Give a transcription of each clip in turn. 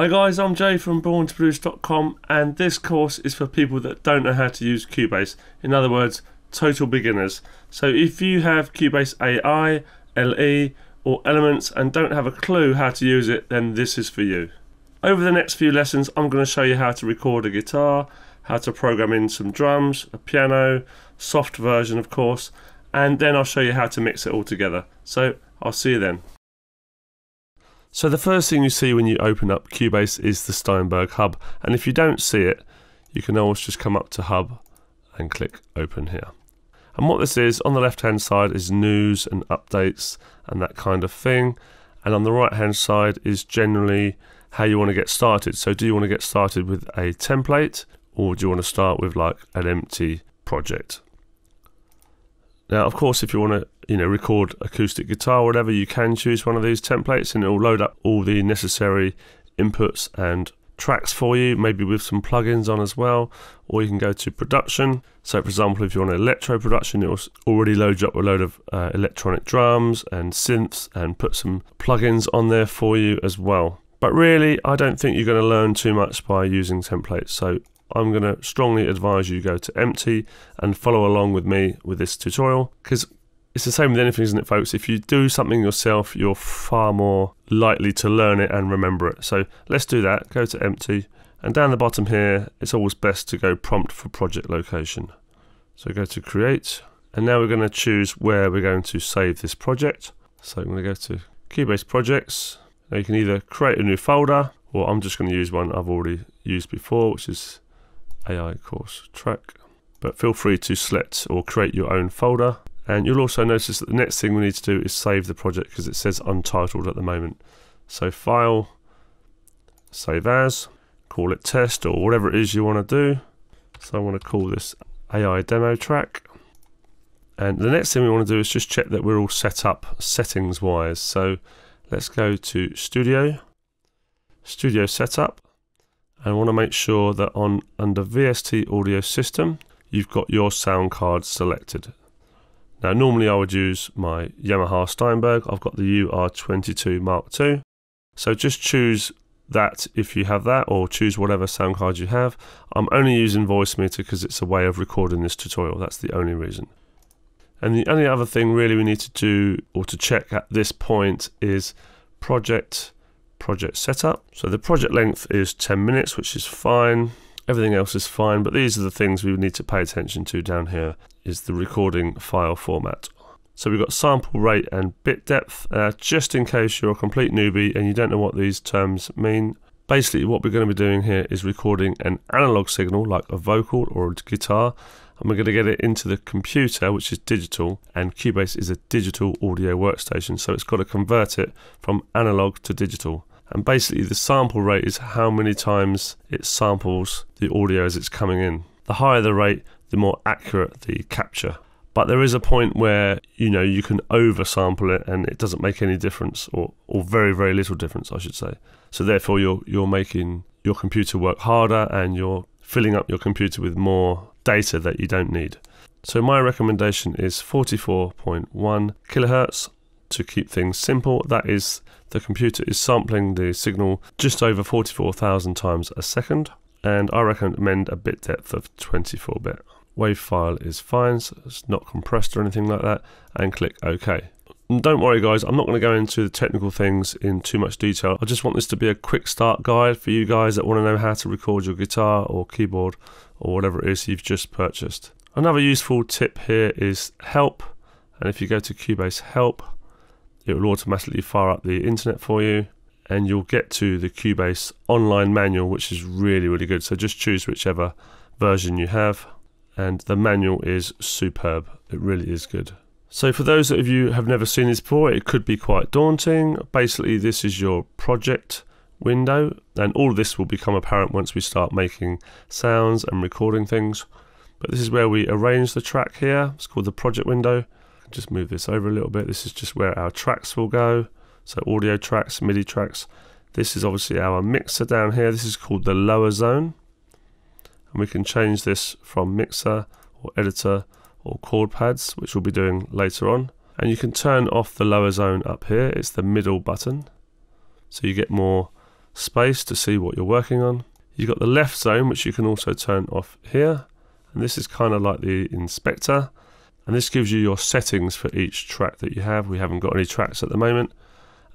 Hi guys, I'm Jay from borntoproduce.com and this course is for people that don't know how to use Cubase. In other words, total beginners. So if you have Cubase AI, LE or Elements and don't have a clue how to use it, then this is for you. Over the next few lessons, I'm going to show you how to record a guitar, how to program in some drums, a piano, soft version of course, and then I'll show you how to mix it all together. So I'll see you then. So the first thing you see when you open up Cubase is the Steinberg hub and if you don't see it you can always just come up to hub and click open here. And what this is on the left hand side is news and updates and that kind of thing and on the right hand side is generally how you want to get started. So do you want to get started with a template or do you want to start with like an empty project? Now, of course, if you want to, you know, record acoustic guitar or whatever, you can choose one of these templates and it will load up all the necessary inputs and tracks for you, maybe with some plugins on as well, or you can go to production. So, for example, if you want electro production, it will already load you up a load of uh, electronic drums and synths and put some plugins on there for you as well. But really, I don't think you're going to learn too much by using templates. So I'm going to strongly advise you go to empty and follow along with me with this tutorial because it's the same with anything, isn't it, folks? If you do something yourself, you're far more likely to learn it and remember it. So let's do that. Go to empty. And down the bottom here, it's always best to go prompt for project location. So go to create. And now we're going to choose where we're going to save this project. So I'm going to go to Cubase projects. Now you can either create a new folder, or I'm just going to use one I've already used before, which is AI course track. But feel free to select or create your own folder. And you'll also notice that the next thing we need to do is save the project because it says untitled at the moment. So file, save as, call it test or whatever it is you want to do. So I want to call this AI demo track. And the next thing we want to do is just check that we're all set up settings wise. So let's go to Studio, Studio Setup, and want to make sure that on under VST audio system you've got your sound card selected. Now normally I would use my Yamaha Steinberg, I've got the UR22 Mark II. So just choose that if you have that or choose whatever sound card you have. I'm only using Voicemeeter because it's a way of recording this tutorial, that's the only reason. And the only other thing really we need to do or to check at this point is project project setup. So the project length is 10 minutes, which is fine. Everything else is fine, but these are the things we need to pay attention to down here is the recording file format. So we've got sample rate and bit depth. Uh, just in case you're a complete newbie and you don't know what these terms mean, basically what we're going to be doing here is recording an analog signal like a vocal or a guitar and we're going to get it into the computer which is digital and Cubase is a digital audio workstation so it's got to convert it from analog to digital and basically the sample rate is how many times it samples the audio as it's coming in. The higher the rate, the more accurate the capture. But there is a point where you know you can oversample it and it doesn't make any difference or, or very very little difference I should say. So therefore you're you're making your computer work harder and you're filling up your computer with more data that you don't need. So my recommendation is 44.1 kilohertz to keep things simple. That is the computer is sampling the signal just over 44,000 times a second, and I recommend a bit depth of 24 bit. Wave file is fine, so it's not compressed or anything like that, and click OK. And don't worry guys, I'm not going to go into the technical things in too much detail. I just want this to be a quick start guide for you guys that want to know how to record your guitar or keyboard or whatever it is you've just purchased. Another useful tip here is help, and if you go to Cubase help, it will automatically fire up the internet for you and you'll get to the Cubase online manual which is really really good. So just choose whichever version you have and the manual is superb. It really is good. So for those of you who have never seen this before it could be quite daunting. Basically this is your project window and all of this will become apparent once we start making sounds and recording things. But this is where we arrange the track here. It's called the project window just move this over a little bit. This is just where our tracks will go. So audio tracks, MIDI tracks. This is obviously our mixer down here. This is called the lower zone. And we can change this from mixer or editor or chord pads, which we'll be doing later on. And you can turn off the lower zone up here. It's the middle button. So you get more space to see what you're working on. You've got the left zone, which you can also turn off here. And this is kind of like the inspector. And this gives you your settings for each track that you have. We haven't got any tracks at the moment.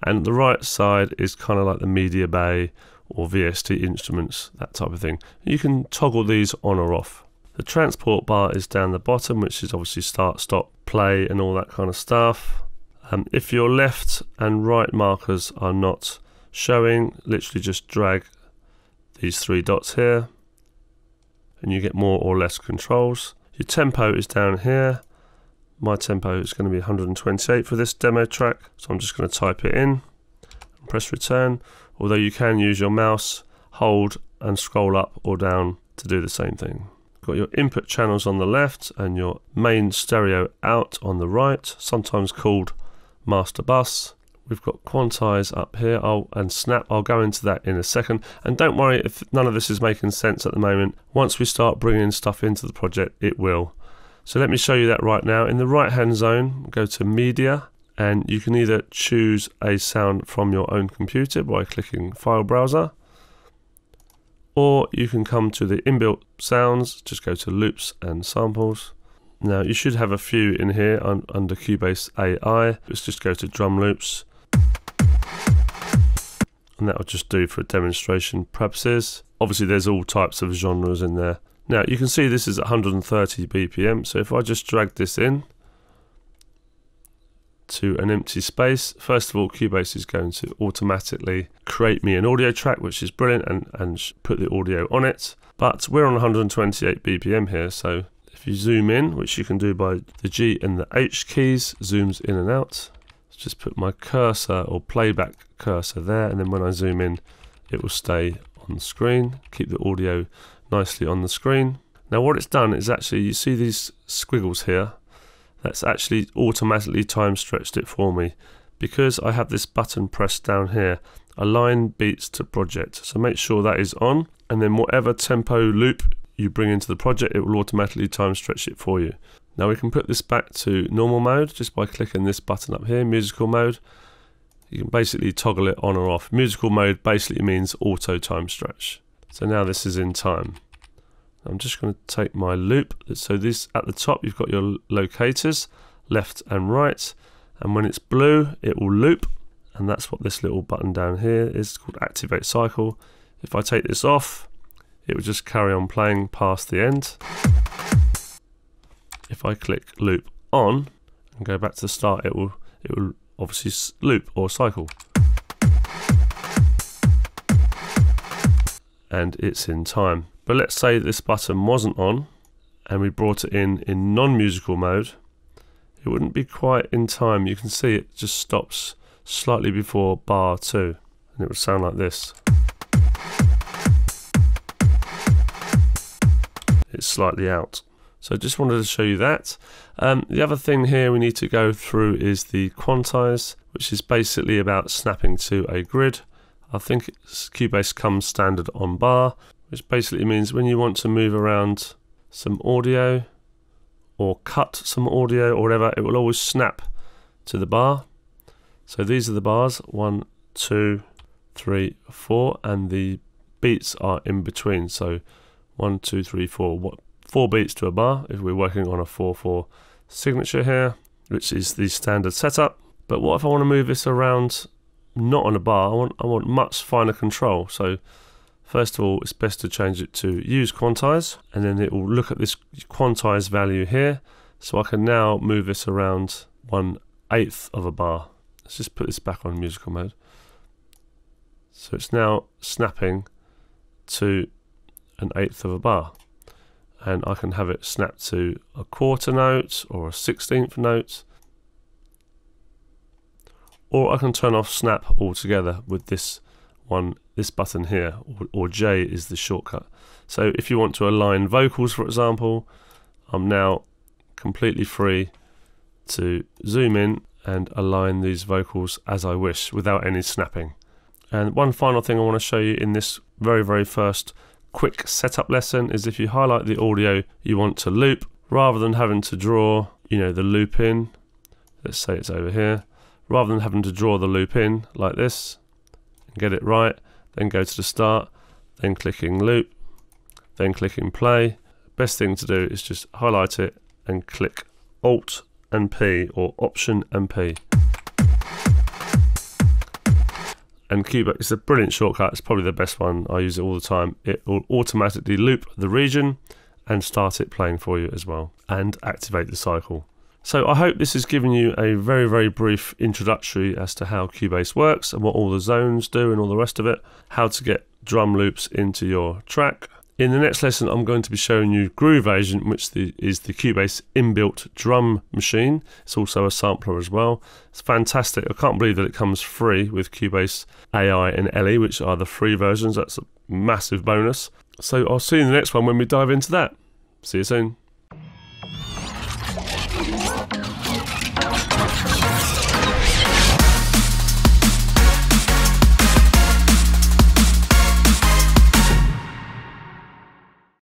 And the right side is kind of like the media bay or VST instruments, that type of thing. You can toggle these on or off. The transport bar is down the bottom, which is obviously start, stop, play, and all that kind of stuff. Um, if your left and right markers are not showing, literally just drag these three dots here, and you get more or less controls. Your tempo is down here. My tempo is going to be 128 for this demo track, so I'm just going to type it in and press return. Although you can use your mouse, hold, and scroll up or down to do the same thing got your input channels on the left and your main stereo out on the right, sometimes called master bus. We've got quantize up here I'll, and snap. I'll go into that in a second. And don't worry if none of this is making sense at the moment. Once we start bringing stuff into the project, it will. So let me show you that right now. In the right hand zone, go to media and you can either choose a sound from your own computer by clicking file browser or you can come to the inbuilt sounds, just go to loops and samples. Now you should have a few in here un under Cubase AI. Let's just go to drum loops. And that will just do for demonstration purposes. Obviously there's all types of genres in there. Now you can see this is 130 BPM, so if I just drag this in, to an empty space. First of all, Cubase is going to automatically create me an audio track, which is brilliant, and, and put the audio on it. But we're on 128 BPM here, so if you zoom in, which you can do by the G and the H keys, zooms in and out. Just put my cursor or playback cursor there, and then when I zoom in, it will stay on screen. Keep the audio nicely on the screen. Now what it's done is actually, you see these squiggles here, that's actually automatically time stretched it for me. Because I have this button pressed down here align beats to project. So make sure that is on and then whatever tempo loop you bring into the project it will automatically time stretch it for you. Now we can put this back to normal mode just by clicking this button up here musical mode. You can basically toggle it on or off. Musical mode basically means auto time stretch so now this is in time I'm just going to take my loop. So this at the top, you've got your locators, left and right. And when it's blue, it will loop. And that's what this little button down here is called activate cycle. If I take this off, it will just carry on playing past the end. If I click loop on and go back to the start, it will it will obviously loop or cycle. And it's in time. But let's say this button wasn't on and we brought it in in non-musical mode. It wouldn't be quite in time. You can see it just stops slightly before bar 2 and it would sound like this. It's slightly out. So I just wanted to show you that. Um, the other thing here we need to go through is the quantize, which is basically about snapping to a grid. I think Cubase comes standard on bar, which basically means when you want to move around some audio or cut some audio or whatever, it will always snap to the bar. So these are the bars, one, two, three, four, and the beats are in between. So one, two, three, four, what, four beats to a bar if we're working on a 4-4 signature here, which is the standard setup. But what if I want to move this around not on a bar, I want, I want much finer control. So First of all, it's best to change it to use quantize, and then it will look at this quantize value here. So I can now move this around one eighth of a bar. Let's just put this back on musical mode. So it's now snapping to an eighth of a bar. And I can have it snap to a quarter note or a sixteenth note. Or I can turn off snap altogether with this one this button here, or, or, J is the shortcut. So if you want to align vocals, for example, I'm now completely free to zoom in and align these vocals as I wish without any snapping. And one final thing I want to show you in this very, very first quick setup lesson is if you highlight the audio you want to loop, rather than having to draw, you know, the loop in, let's say it's over here, rather than having to draw the loop in like this, and get it right, then go to the start, then clicking loop, then clicking play. Best thing to do is just highlight it and click Alt and P or Option and P. And Cubase is a brilliant shortcut. It's probably the best one. I use it all the time. It will automatically loop the region and start it playing for you as well and activate the cycle. So I hope this has given you a very, very brief introductory as to how Cubase works and what all the zones do and all the rest of it, how to get drum loops into your track. In the next lesson, I'm going to be showing you Groove Agent, which the, is the Cubase inbuilt drum machine. It's also a sampler as well. It's fantastic. I can't believe that it comes free with Cubase AI and LE, which are the free versions. That's a massive bonus. So I'll see you in the next one when we dive into that. See you soon.